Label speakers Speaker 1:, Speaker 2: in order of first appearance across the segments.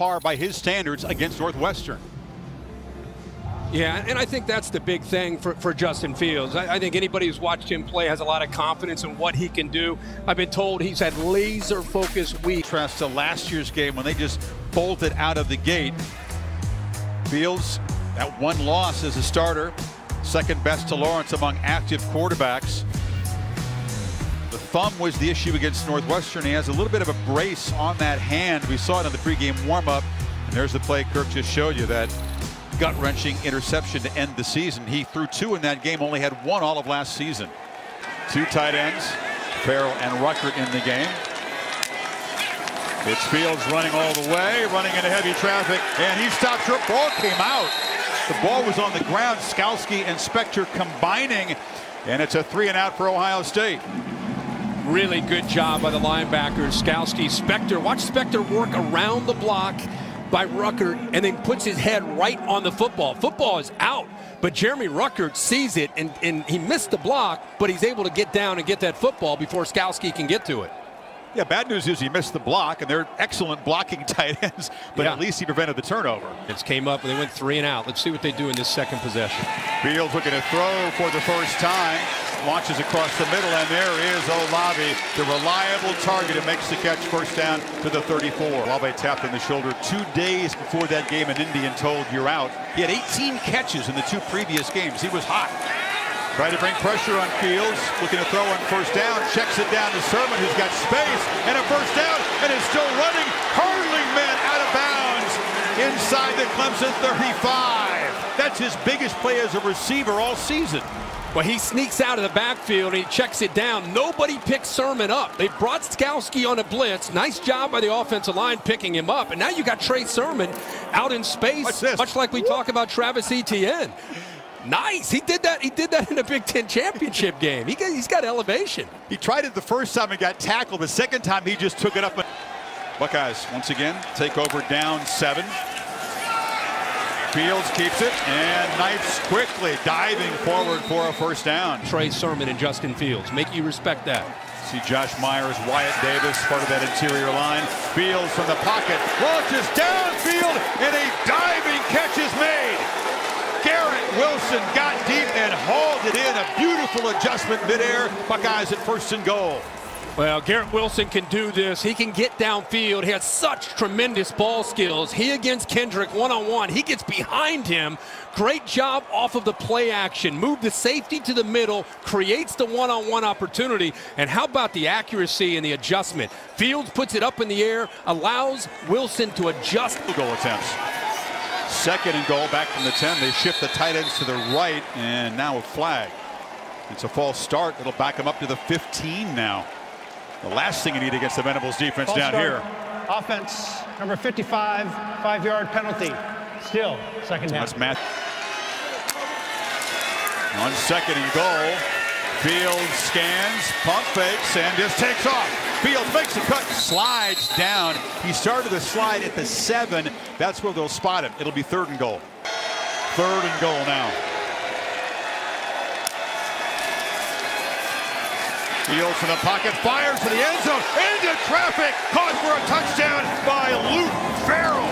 Speaker 1: par by his standards against Northwestern.
Speaker 2: Yeah, and I think that's the big thing for, for Justin Fields. I, I, think anybody who's watched him play has a lot of confidence in what he can do. I've been told he's had laser focused week.
Speaker 1: Contrast to last year's game when they just bolted out of the gate. Fields at one loss as a starter, second best to Lawrence among active quarterbacks. The thumb was the issue against Northwestern. He has a little bit of a brace on that hand. We saw it in the pregame warm-up. And there's the play Kirk just showed you that gut-wrenching interception to end the season. He threw two in that game, only had one all of last season. Two tight ends, Farrell and Ruckert in the game. It's Fields running all the way, running into heavy traffic, and he stopped short. Ball came out. The ball was on the ground. Skalski and Spector combining, and it's a three and out for Ohio State.
Speaker 2: Really good job by the linebackers, Skalski, Spector. Watch Spector work around the block by Ruckert and then puts his head right on the football. Football is out, but Jeremy Ruckert sees it and, and he missed the block, but he's able to get down and get that football before Skalski can get to it.
Speaker 1: Yeah, bad news is he missed the block, and they're excellent blocking tight ends, but yeah. at least he prevented the turnover.
Speaker 2: It came up, and they went three and out. Let's see what they do in this second possession.
Speaker 1: Fields looking to throw for the first time. Launches across the middle, and there is Olave, the reliable target who makes the catch first down to the 34. Olave tapped in the shoulder two days before that game in Indian told you're out. He had 18 catches in the two previous games. He was hot. Trying to bring pressure on Fields, looking to throw on first down, checks it down to Sermon, who's got space, and a first down, and is still running, hurling men out of bounds inside the Clemson 35. That's his biggest play as a receiver all season.
Speaker 2: Well, he sneaks out of the backfield and he checks it down. Nobody picks Sermon up. They brought Skalski on a blitz. Nice job by the offensive line picking him up. And now you got Trey Sermon out in space, much like we talk about Travis Etienne. Nice. He did that. He did that in a Big Ten championship game. He got, he's got elevation.
Speaker 1: He tried it the first time and got tackled. The second time he just took it up. Buckeyes once again take over down seven. Fields keeps it and Knights quickly diving forward for a first down.
Speaker 2: Trey Sermon and Justin Fields. Make you respect that.
Speaker 1: See Josh Myers, Wyatt Davis, part of that interior line. Fields from the pocket, launches downfield, and a diving catch is made. Wilson got deep and hauled it in. A beautiful adjustment midair. Buckeyes at first and goal.
Speaker 2: Well, Garrett Wilson can do this. He can get downfield. He has such tremendous ball skills. He against Kendrick one-on-one. -on -one. He gets behind him. Great job off of the play action. Move the safety to the middle, creates the one-on-one -on -one opportunity. And how about the accuracy and the adjustment? Fields puts it up in the air, allows Wilson to adjust.
Speaker 1: Goal attempts. Second and goal back from the 10. They shift the tight ends to the right, and now a flag. It's a false start. It'll back them up to the 15 now. The last thing you need against the Venables defense false down start. here.
Speaker 3: Offense, number 55, five-yard penalty. Still, second down.
Speaker 1: That's Matt. On second and goal, Fields scans, pump fakes, and just takes off. Fields makes the cut, slides down. He started the slide at the seven. That's where they'll spot him. It'll be third and goal. Third and goal now. Fields from the pocket, fires to the end zone, into traffic, caught for a touchdown by Luke Farrell.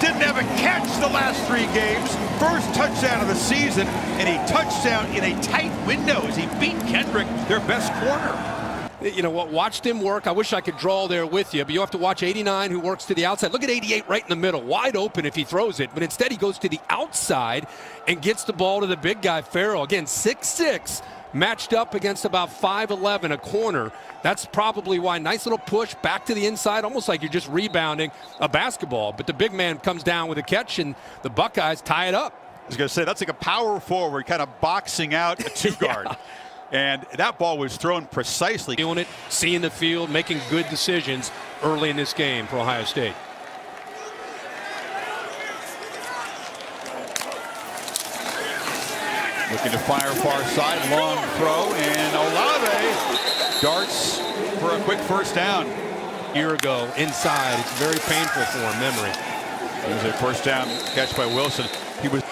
Speaker 1: Didn't have a catch the last three games. First touchdown of the season, and a touchdown in a tight window as he beat Kendrick, their best corner
Speaker 2: you know what, watched him work. I wish I could draw there with you, but you have to watch 89 who works to the outside. Look at 88 right in the middle, wide open if he throws it, but instead he goes to the outside and gets the ball to the big guy, Farrell. Again, six six, matched up against about 5'11", a corner. That's probably why. Nice little push back to the inside, almost like you're just rebounding a basketball. But the big man comes down with a catch, and the Buckeyes tie it up.
Speaker 1: I was going to say, that's like a power forward kind of boxing out a two guard. yeah. And that ball was thrown precisely.
Speaker 2: Doing it, seeing the field, making good decisions early in this game for Ohio State.
Speaker 1: Looking to fire far side, long throw, and Olave darts for a quick first down.
Speaker 2: Year ago, inside, it's very painful for him, memory.
Speaker 1: There's a first down catch by Wilson. He was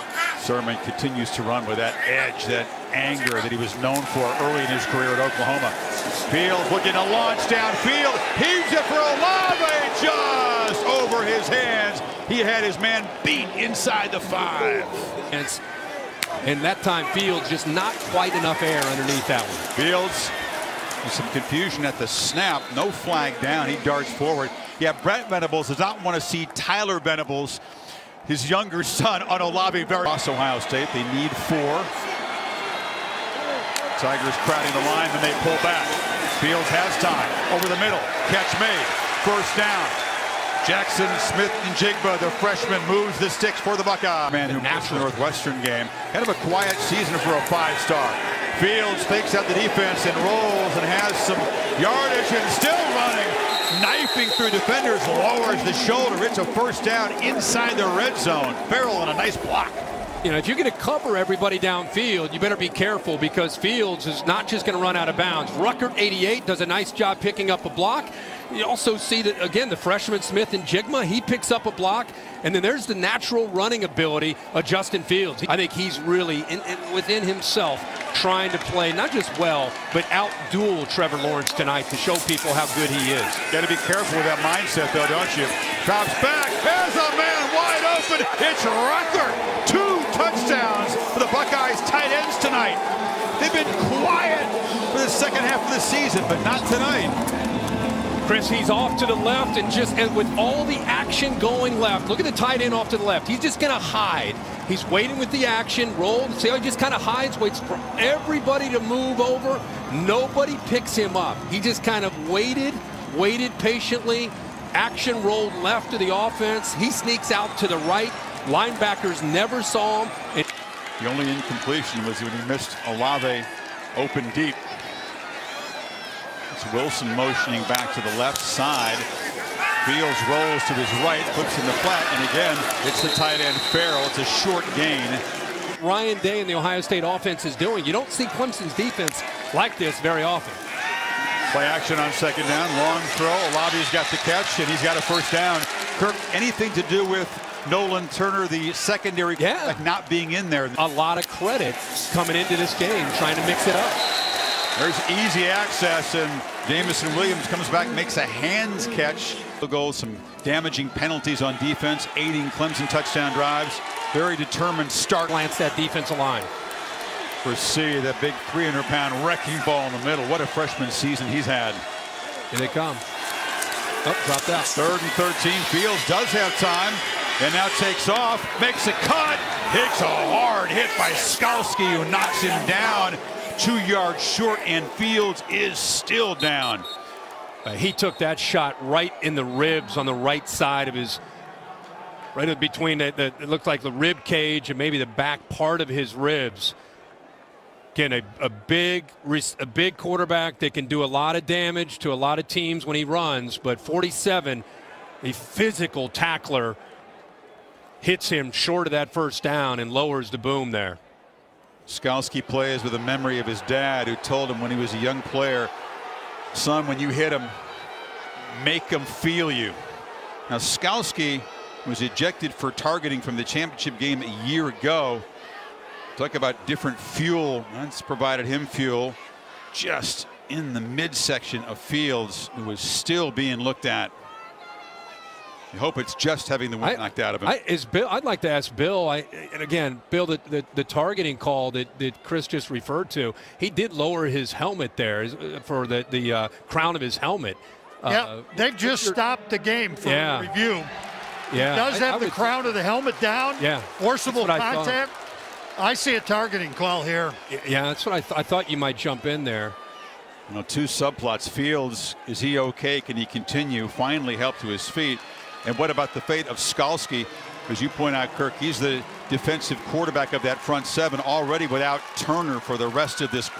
Speaker 1: Sermon continues to run with that edge, that anger that he was known for early in his career at Oklahoma. Fields looking to launch downfield. Heaves it for Olave just over his hands. He had his man beat inside the five.
Speaker 2: And, and that time Fields just not quite enough air underneath that one.
Speaker 1: Fields some confusion at the snap. No flag down. He darts forward. Yeah, Brent Venables does not want to see Tyler Venables, his younger son, on Olave very across Ohio State. They need four. Tigers crowding the line, then they pull back. Fields has time. Over the middle. Catch made. First down. Jackson Smith and Jigba, the freshman, moves the sticks for the Buckeye. Man who missed the Northwestern game. Kind of a quiet season for a five-star. Fields fakes out the defense and rolls and has some yardage and still running. Knifing through defenders, lowers the shoulder. It's a first down inside the red zone. Farrell on a nice block
Speaker 2: you know, if you're going to cover everybody downfield, you better be careful because Fields is not just going to run out of bounds. Ruckert 88 does a nice job picking up a block. You also see that, again, the freshman Smith-Njigba, he picks up a block. And then there's the natural running ability of Justin Fields. I think he's really in, in, within himself trying to play not just well, but out-duel Trevor Lawrence tonight to show people how good he is.
Speaker 1: Got to be careful with that mindset, though, don't you? Drops back. There's a man wide open. It's Ruckert. Two touchdowns for the Buckeyes tight ends tonight. They've been quiet for the second half of the season, but not tonight.
Speaker 2: Chris, he's off to the left and just and with all the action going left. Look at the tight end off to the left. He's just going to hide. He's waiting with the action, rolled. See how he just kind of hides, waits for everybody to move over. Nobody picks him up. He just kind of waited, waited patiently. Action rolled left to the offense. He sneaks out to the right. Linebackers never saw him.
Speaker 1: It the only incompletion was when he missed Olave open deep. It's Wilson motioning back to the left side. Fields rolls to his right, puts in the flat, and again, it's the tight end Farrell. It's a short gain.
Speaker 2: Ryan Day and the Ohio State offense is doing. You don't see Clemson's defense like this very often.
Speaker 1: Play action on second down, long throw. Olave's got the catch, and he's got a first down. Kirk, anything to do with Nolan Turner, the secondary
Speaker 2: yeah.
Speaker 1: like not being in there.
Speaker 2: A lot of credit coming into this game, trying to mix it up.
Speaker 1: There's easy access, and Jameson Williams comes back, makes a hands catch. Go some damaging penalties on defense, aiding Clemson touchdown drives. Very determined start.
Speaker 2: Glance that defensive line.
Speaker 1: Bresee, that big 300-pound wrecking ball in the middle. What a freshman season he's had.
Speaker 2: Here they come. Oh, dropped out.
Speaker 1: Third and 13. Fields does have time and now takes off, makes a cut, hits a hard hit by Skalski, who knocks him down two yards short, and Fields is still down.
Speaker 2: Uh, he took that shot right in the ribs on the right side of his, right between the, the it looked like the rib cage and maybe the back part of his ribs. Again, a, a big a big quarterback that can do a lot of damage to a lot of teams when he runs, but 47, a physical tackler hits him short of that first down and lowers the boom there.
Speaker 1: Skalski plays with a memory of his dad who told him when he was a young player, son, when you hit him, make him feel you. Now Skalski was ejected for targeting from the championship game a year ago. Talk about different fuel. That's provided him fuel just in the midsection of Fields, who was still being looked at you hope it's just having the wind I, knocked out of him.
Speaker 2: I, is Bill? I'd like to ask Bill. I, and again, Bill, the, the, the, targeting call that, that Chris just referred to, he did lower his helmet there uh, for the the uh, crown of his helmet.
Speaker 4: Uh, yeah, uh, they've just stopped the game for yeah. review.
Speaker 2: Yeah,
Speaker 4: it does have the crown of the helmet down.
Speaker 2: Yeah,
Speaker 4: forcible contact. I, I, see a targeting call here.
Speaker 2: Yeah, that's what I, th I thought you might jump in there.
Speaker 1: You know, two subplots. Fields, is he okay? Can he continue? Finally help to his feet. And what about the fate of Skalski? As you point out, Kirk, he's the defensive quarterback of that front seven already without Turner for the rest of this.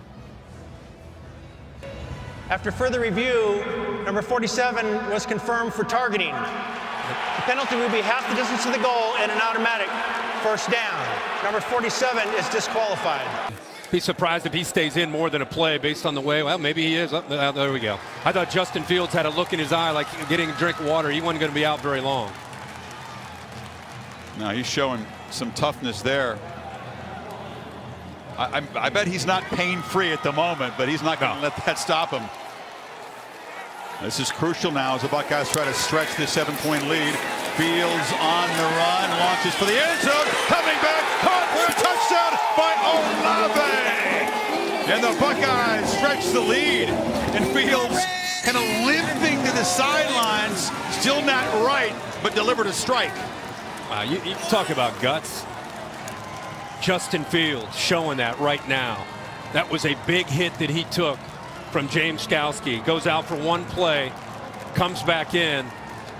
Speaker 3: After further review, number 47 was confirmed for targeting. The penalty will be half the distance to the goal and an automatic first down. Number 47 is disqualified
Speaker 2: be surprised if he stays in more than a play based on the way. Well, maybe he is. Oh, uh, there we go. I thought Justin Fields had a look in his eye like getting a drink of water. He wasn't going to be out very long.
Speaker 1: Now he's showing some toughness there. I, I, I bet he's not pain-free at the moment, but he's not going to no. let that stop him. This is crucial now as the Buckeyes try to stretch this seven-point lead. Fields on the run, launches for the end zone, coming back, caught for a touchdown by Olave. And the Buckeyes stretch the lead. And Fields kind of limping to the sidelines, still not right, but delivered a strike.
Speaker 2: Uh, you, you talk about guts. Justin Fields showing that right now. That was a big hit that he took from James Skalski. Goes out for one play, comes back in,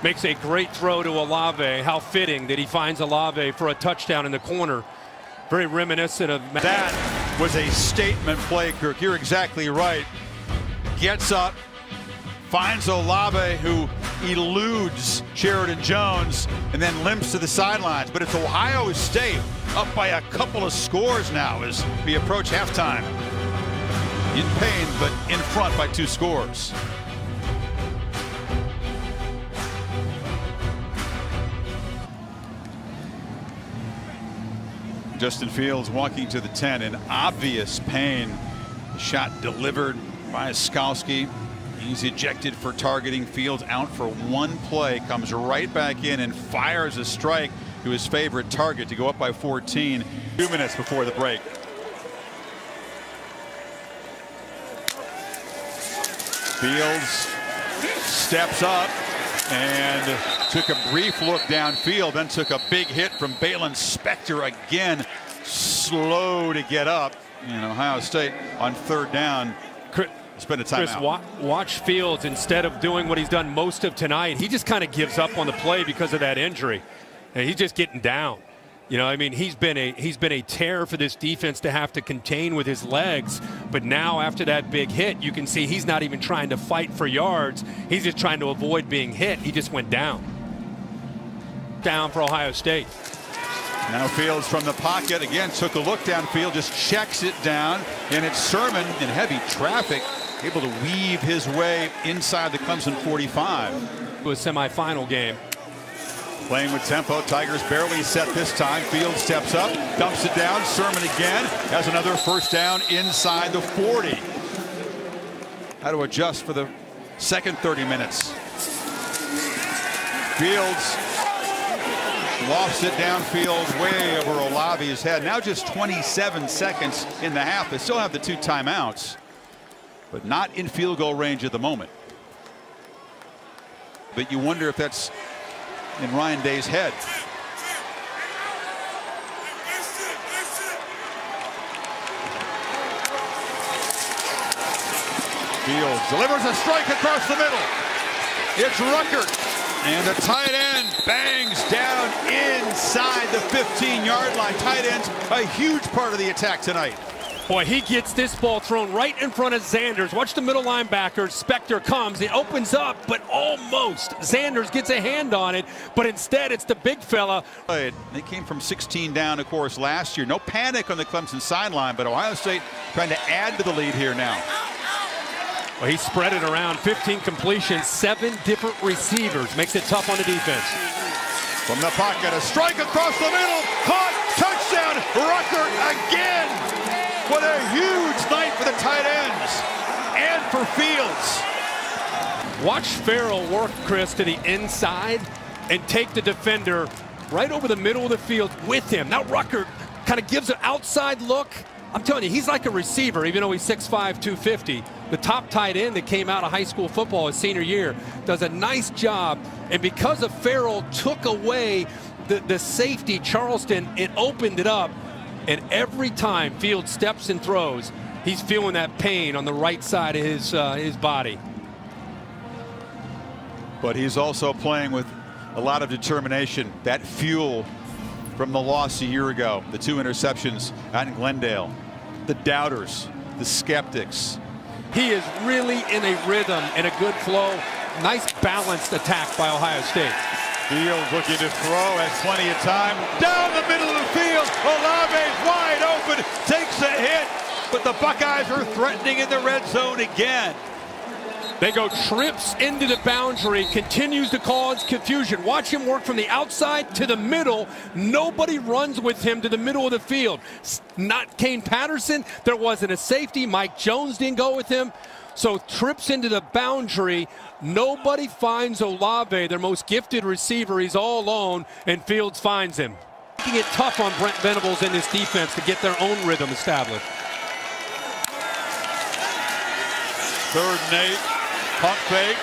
Speaker 2: makes a great throw to Olave. How fitting that he finds Olave for a touchdown in the corner. Very reminiscent of
Speaker 1: that was a statement play, Kirk. You're exactly right. Gets up, finds Olave, who eludes Sheridan Jones, and then limps to the sidelines. But it's Ohio State up by a couple of scores now as we approach halftime. In pain, but in front by two scores. Justin Fields walking to the 10 in obvious pain. The shot delivered by Skalski. He's ejected for targeting Fields out for one play, comes right back in and fires a strike to his favorite target to go up by 14 two minutes before the break. Fields steps up and took a brief look downfield, then took a big hit from Baylon Spector again, slow to get up. And Ohio State on third down. Spend a time
Speaker 2: Chris, wa watch Fields instead of doing what he's done most of tonight. He just kind of gives up on the play because of that injury. And he's just getting down. You know, I mean, he's been a he's been a tear for this defense to have to contain with his legs. But now, after that big hit, you can see he's not even trying to fight for yards. He's just trying to avoid being hit. He just went down. Down for Ohio State.
Speaker 1: Now Fields from the pocket again took a look downfield, just checks it down, and it's Sermon in heavy traffic, able to weave his way inside the Clemson 45.
Speaker 2: It was a semifinal game.
Speaker 1: Playing with tempo, Tigers barely set this time. Field steps up, dumps it down. Sermon again has another first down inside the 40. How to adjust for the second 30 minutes. Fields lofts it downfield way over Olave's head. Now just 27 seconds in the half. They still have the two timeouts, but not in field goal range at the moment. But you wonder if that's in Ryan Day's head. Delivers a strike across the middle. It's Ruckert. And the tight end bangs down inside the 15-yard line. Tight end's a huge part of the attack tonight.
Speaker 2: Boy, he gets this ball thrown right in front of Zanders. Watch the middle linebacker. Spector comes. It opens up, but almost. Zanders gets a hand on it, but instead it's the big fella.
Speaker 1: They came from 16 down, of course, last year. No panic on the Clemson sideline, but Ohio State trying to add to the lead here now.
Speaker 2: Well, he spread it around. 15 completions, seven different receivers. Makes it tough on the defense.
Speaker 1: From the pocket, a strike across the middle. Caught. Touchdown. Ruckert again. What a huge night for the tight ends and for Fields.
Speaker 2: Watch Farrell work, Chris, to the inside and take the defender right over the middle of the field with him. Now Ruckert kind of gives an outside look. I'm telling you, he's like a receiver, even though he's 6'5", 250. The top tight end that came out of high school football his senior year does a nice job. And because of Farrell took away the, the safety, Charleston, it opened it up. And every time Field steps and throws, he's feeling that pain on the right side of his, uh, his body.
Speaker 1: But he's also playing with a lot of determination, that fuel from the loss a year ago, the two interceptions out in Glendale, the doubters, the skeptics.
Speaker 2: He is really in a rhythm and a good flow. Nice balanced attack by Ohio State.
Speaker 1: Fields looking to throw, has plenty of time. Down the middle of the field, Olave's wide open, takes a hit, but the Buckeyes are threatening in the red zone again.
Speaker 2: They go trips into the boundary, continues to cause confusion. Watch him work from the outside to the middle. Nobody runs with him to the middle of the field. Not Kane Patterson. There wasn't a safety. Mike Jones didn't go with him. So trips into the boundary. Nobody finds Olave, their most gifted receiver. He's all alone, and Fields finds him. Making it tough on Brent Venables and his defense to get their own rhythm established.
Speaker 1: Third and eight. Pump fake.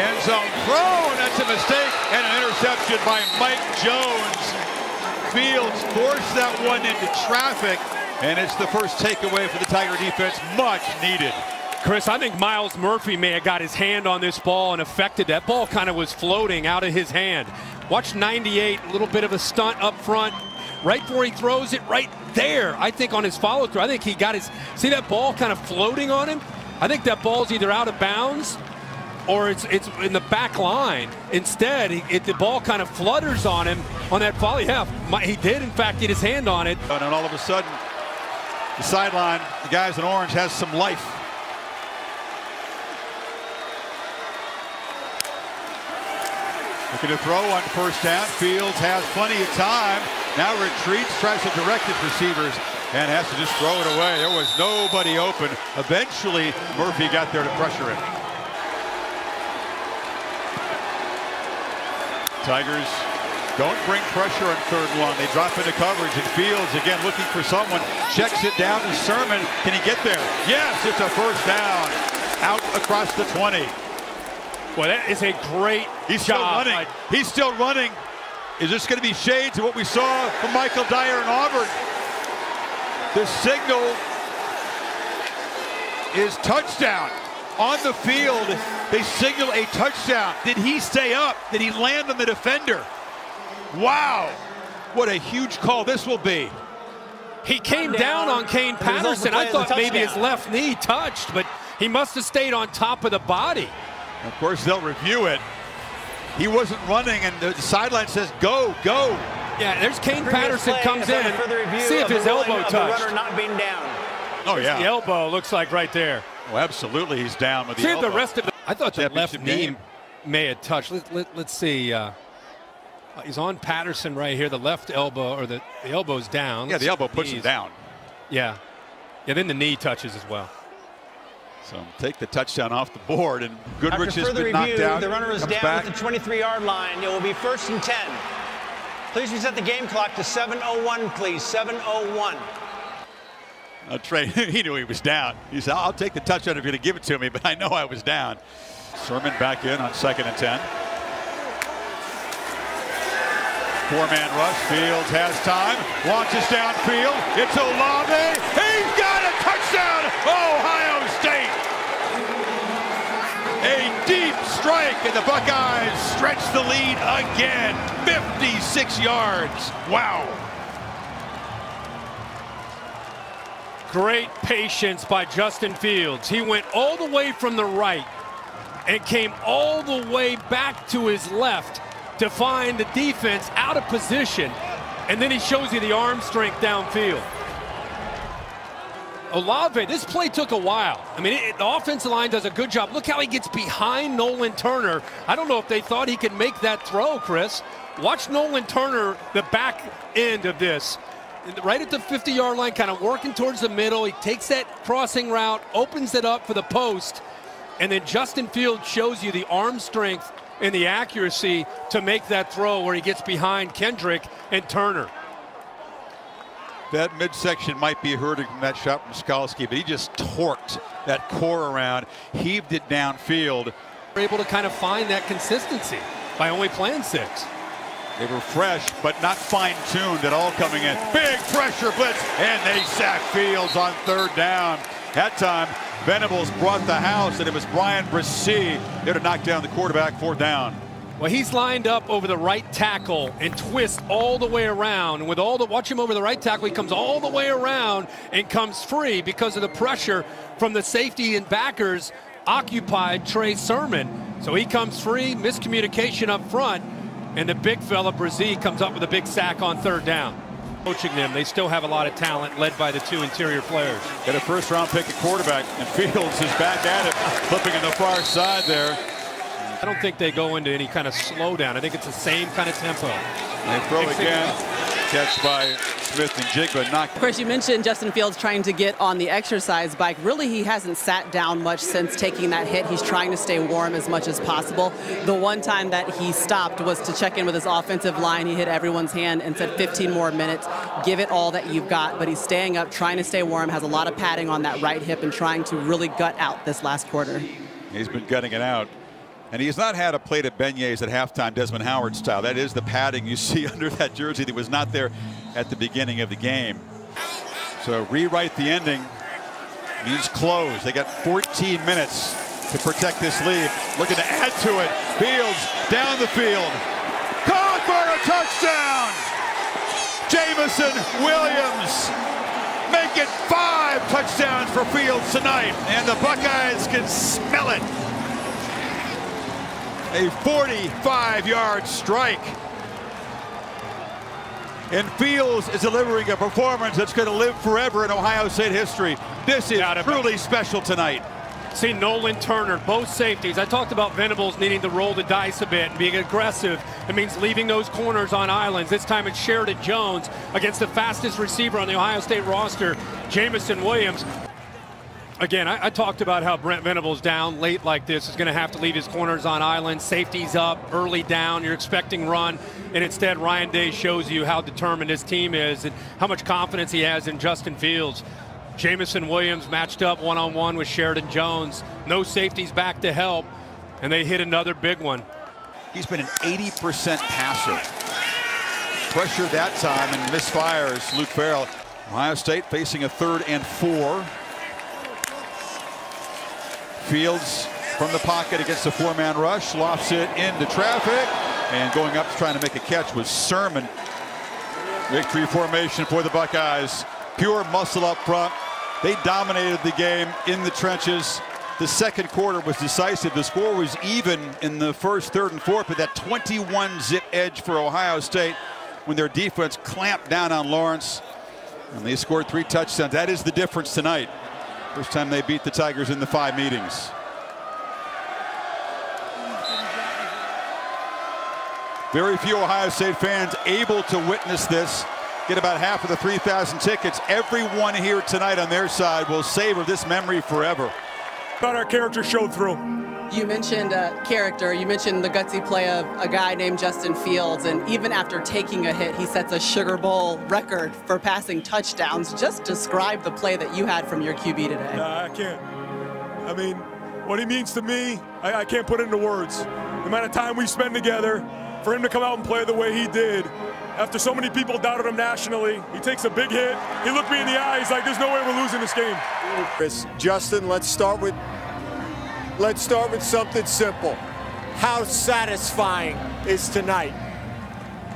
Speaker 1: End zone throw, and that's a mistake. And an interception by Mike Jones. Fields forced that one into traffic. And it's the first takeaway for the Tiger defense. Much needed.
Speaker 2: Chris, I think Myles Murphy may have got his hand on this ball and affected that ball kind of was floating out of his hand. Watch 98, a little bit of a stunt up front. Right before he throws it, right there, I think on his follow through, I think he got his, see that ball kind of floating on him? I think that ball's either out of bounds or it's it's in the back line. Instead, it, the ball kind of flutters on him on that volley. Yeah, he did, in fact, get his hand on it.
Speaker 1: And then all of a sudden, the sideline, the guys in orange, has some life. Looking to throw on first down. Fields has plenty of time. Now retreats, tries to direct his receivers, and has to just throw it away. There was nobody open. Eventually, Murphy got there to pressure him. Tigers don't bring pressure on third one. They drop into coverage, and Fields again looking for someone. Checks it down to Sermon. Can he get there? Yes, it's a first down. Out across the 20.
Speaker 2: Well, that is a great
Speaker 1: He's
Speaker 2: job.
Speaker 1: still running. He's still running. Is this going to be shades of what we saw from Michael Dyer in Auburn? The signal is touchdown. On the field, they signal a touchdown. Did he stay up? Did he land on the defender? Wow. What a huge call this will be.
Speaker 2: He came down, on Kane Patterson. I thought maybe his left knee touched, but he must have stayed on top of the body.
Speaker 1: Of course, they'll review it. He wasn't running, and the sideline says, go, go.
Speaker 2: Yeah, there's Kane
Speaker 3: Previous
Speaker 2: Patterson comes in. See if his elbow touched.
Speaker 3: runner not being down.
Speaker 1: Oh, yeah.
Speaker 2: The elbow looks like right there.
Speaker 1: Oh, absolutely, he's down with the
Speaker 2: See
Speaker 1: elbow.
Speaker 2: the rest of it. I thought the left knee
Speaker 1: game.
Speaker 2: may have touched. Let, let, let's see. Uh, he's on Patterson right here. The left elbow, or the, the elbow's down.
Speaker 1: Yeah,
Speaker 2: Let's
Speaker 1: the elbow
Speaker 2: if
Speaker 1: puts him
Speaker 2: knees-
Speaker 1: down.
Speaker 2: Yeah. Yeah, then the knee touches as well.
Speaker 1: So take the touchdown off the board, and Goodrich
Speaker 3: After
Speaker 1: has
Speaker 3: further
Speaker 1: been knocked
Speaker 3: review, the runner is down
Speaker 1: back.
Speaker 3: at the 23-yard line. It will be first and 10. Please reset the game clock to 7:01, please. 7:01.
Speaker 1: Uh, Trey, he knew he was down. He said, I'll take the touchdown if you're going to give it to me, but I know I was down. Sermon back in on second and 10. Four-man rush. Fields has time. Launches downfield. It's Olave. He's got a touchdown. Ohio State. A deep strike, and the Buckeyes stretch the lead again. 56 yards. Wow.
Speaker 2: Great patience by Justin Fields. He went all the way from the right and came all the way back to his left to find the defense out of position. And then he shows you the arm strength downfield. Olave, this play took a while. I mean, it, the offensive line does a good job. Look how he gets behind Nolan Turner. I don't know if they thought he could make that throw, Chris. Watch Nolan Turner, the back end of this. Right at the 50 yard line, kind of working towards the middle. He takes that crossing route, opens it up for the post, and then Justin Fields shows you the arm strength and the accuracy to make that throw where he gets behind Kendrick and Turner.
Speaker 1: That midsection might be hurting from that shot from Skalski, but he just torqued that core around, heaved it downfield.
Speaker 2: We're able to kind of find that consistency by only playing six.
Speaker 1: They were fresh, but not fine-tuned at all coming in. Big pressure blitz, and they sack Fields on third down. That time, Venables brought the house, and it was Bryan Bresee there to knock down the quarterback, fourth down.
Speaker 2: Well, he's lined up over the right tackle and twists all the way around. And with all the watch him over the right tackle, he comes all the way around and comes free because of the pressure from the safety and backers occupied Trey Sermon. So he comes free, miscommunication up front, and the big fella Bresee comes up with a big sack on third down. Coaching them, they still have a lot of talent led by the two interior players.
Speaker 1: Got a first round pick at quarterback, and Fields is back at it, flipping in the far side there.
Speaker 2: I don't think they go into any kind of slowdown. I think it's the same kind of tempo.
Speaker 1: They throw again. Catch by Smith-Njigba. Not.
Speaker 5: Of course, you mentioned Justin Fields trying to get on the exercise bike. Really, he hasn't sat down much since taking that hit. He's trying to stay warm as much as possible. The one time that he stopped was to check in with his offensive line. He hit everyone's hand and said 15 more minutes. Give it all that you've got. But he's staying up, trying to stay warm, has a lot of padding on that right hip and trying to really gut out this last quarter.
Speaker 1: He's been gutting it out. And he's not had a plate of beignets at halftime, Desmond Howard style. That is the padding you see under that jersey that was not there at the beginning of the game. So rewrite the ending means close. They got 14 minutes to protect this lead. Looking to add to it. Fields down the field. Caught for a touchdown. Jameson Williams make it five touchdowns for Fields tonight. And the Buckeyes can smell it a 45-yard strike. And Fields is delivering a performance that's going to live forever in Ohio State history. This is truly special tonight.
Speaker 2: See Nolan Turner, both safeties. I talked about Venables needing to roll the dice a bit and being aggressive. It means leaving those corners on islands. This time it's Sheridan Jones against the fastest receiver on the Ohio State roster, Jameson Williams. Again, I, I, talked about how Brent Venables down late like this is going to have to leave his corners on island, safeties up, early down. You're expecting run, and instead Ryan Day shows you how determined his team is and how much confidence he has in Justin Fields. Jameson Williams matched up one-on-one with Sheridan Jones. No safeties back to help, and they hit another big one.
Speaker 1: He's been an 80% passer. Pressure that time and misfires Luke Farrell. Ohio State facing a third and four. Fields from the pocket against the four-man rush, lofts it into traffic, and going up trying to make a catch was Sermon. Victory formation for the Buckeyes. Pure muscle up front. They dominated the game in the trenches. The second quarter was decisive. The score was even in the first, third, and fourth, but that 21 zip edge for Ohio State when their defense clamped down on Lawrence. And they scored three touchdowns. That is the difference tonight. First time they beat the Tigers in the five meetings. Very few Ohio State fans able to witness this. Get about half of the 3,000 tickets. Everyone here tonight on their side will savor this memory forever.
Speaker 6: But our character showed through.
Speaker 5: You mentioned uh, character. You mentioned the gutsy play of a guy named Justin Fields, and even after taking a hit, he sets a Sugar Bowl record for passing touchdowns. Just describe the play that you had from your QB today.
Speaker 6: Nah, I can't. I mean, what he means to me, I, I can't put it into words. The amount of time we spend together, for him to come out and play the way he did, after so many people doubted him nationally, he takes a big hit. He looked me in the eyes like, there's no way we're losing this game.
Speaker 7: Chris, Justin, let's start with Let's start with something simple. How satisfying is tonight?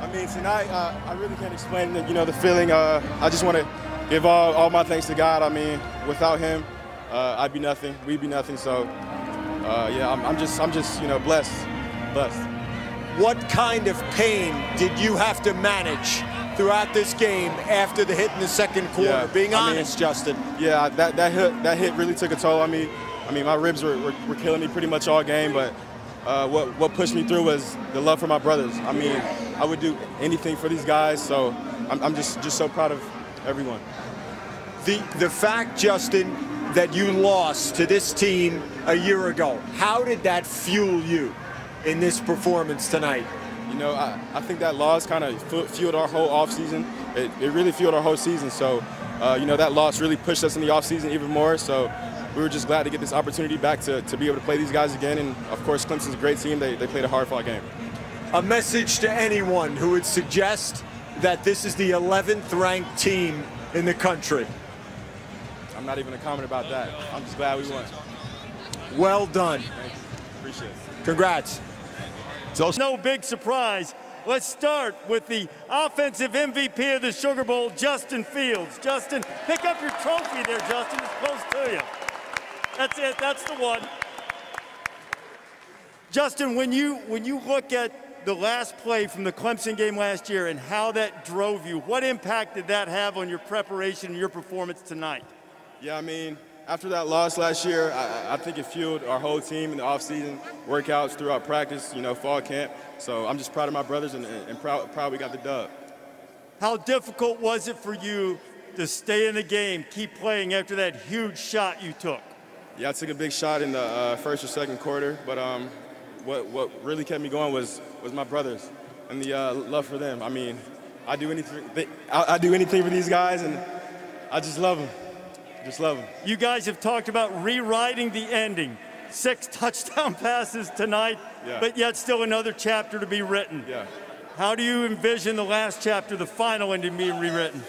Speaker 8: I mean, tonight, uh, I really can't explain, you know, the feeling. Uh, I just want to give all, all my thanks to God. I mean, without him, uh, I'd be nothing. We'd be nothing. So, uh, yeah, I'm, I'm, just, I'm just, you know, blessed, blessed.
Speaker 7: What kind of pain did you have to manage throughout this game after the hit in the second quarter?
Speaker 8: Yeah,
Speaker 7: Being honest,
Speaker 8: mean,
Speaker 7: Justin.
Speaker 8: Yeah, that, that hit, that hit really took a toll on me. I mean, my ribs were, were, were killing me pretty much all game, but uh, what, what pushed me through was the love for my brothers. I mean, I would do anything for these guys, so I'm, I'm just, just so proud of everyone.
Speaker 7: The, the fact, Justin, that you lost to this team a year ago, how did that fuel you in this performance tonight?
Speaker 8: You know, I, I think that loss kind of fueled our whole offseason. It, it really fueled our whole season. So, uh, you know, that loss really pushed us in the offseason even more. So we were just glad to get this opportunity back to, to be able to play these guys again. And of course, Clemson's a great team. They, they played a hard fought game.
Speaker 7: A message to anyone who would suggest that this is the 11th ranked team in the country.
Speaker 8: I'm not even a comment about that. I'm just glad we won.
Speaker 7: Well done.
Speaker 8: Appreciate it.
Speaker 7: Congrats.
Speaker 9: It's no big surprise. Let's start with the offensive MVP of the Sugar Bowl, Justin Fields. Justin, pick up your trophy there, Justin. It's close to you. That's it. That's the one. Justin, when you when you look at the last play from the Clemson game last year and how that drove you. What impact did that have on your preparation and your performance tonight?
Speaker 8: Yeah, I mean, after that loss last year, I, I think it fueled our whole team in the offseason, workouts throughout practice, you know, fall camp. So I'm just proud of my brothers and, and proud, proud we got the dub.
Speaker 9: How difficult was it for you to stay in the game, keep playing after that huge shot you took?
Speaker 8: Yeah, I took a big shot in the uh, first or second quarter, but um, what, what really kept me going was, was my brothers and the uh, love for them. I mean, I do anything. They, I, I do anything for these guys, and I just love them. Just love them.
Speaker 9: You guys have talked about rewriting the ending. Six touchdown passes tonight,
Speaker 8: Yeah.
Speaker 9: but yet still another chapter to be written.
Speaker 8: Yeah.
Speaker 9: How do you envision the last chapter, the final ending being rewritten?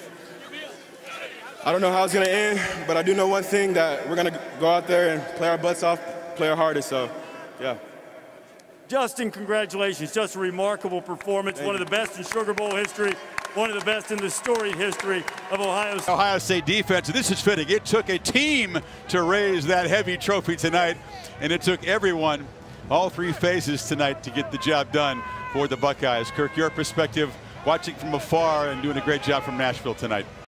Speaker 8: I don't know how it's going to end, but I do know one thing that we're going to go out there and play our butts off, play our hardest. So, yeah.
Speaker 9: Justin, congratulations. Just a remarkable performance.
Speaker 8: Thank
Speaker 9: one
Speaker 8: you.
Speaker 9: of the best in Sugar Bowl history, one of the best in the storied history of Ohio State.
Speaker 1: Ohio State defense, this is fitting. It took a team to raise that heavy trophy tonight, and it took everyone, all three phases tonight, to get the job done for the Buckeyes. Kirk, your perspective, watching from afar and doing a great job from Nashville tonight.